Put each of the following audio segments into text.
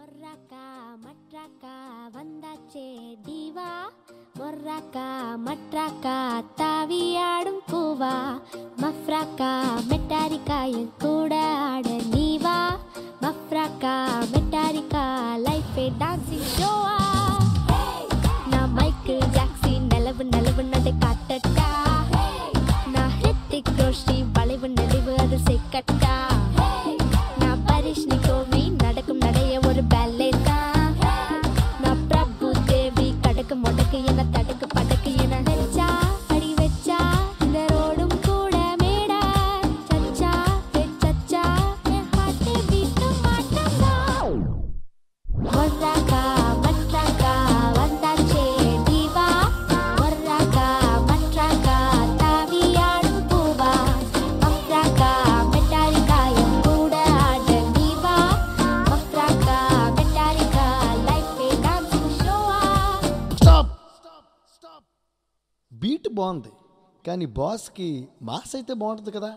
ஒர்ராக்கா மற்றாக்கா வந்தாச்சே தீவா. ஒர்ராக்கா மற்றாக்கா தாவியாடும் பூவா. மஃப்ராக்கா மெட்டாரிக்கா என் స్క్రిప్ట్ బాగుంది. కానీ బాస్కి మాస్ అయితే బాగుంటుంది కదా.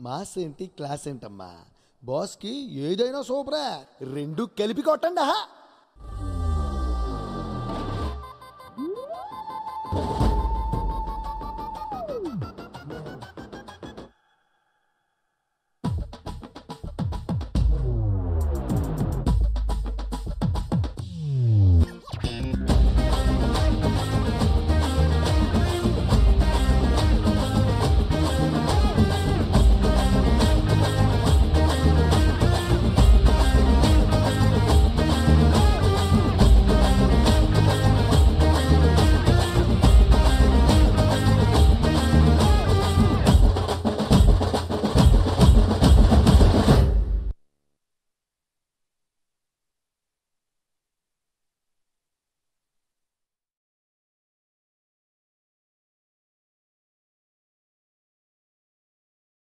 మాస్ ఏంటి క్లాస్ ఏంటమ్మా? బాస్కి ఏదైనా సూపరా? రెండు కలిపి కొట్టండి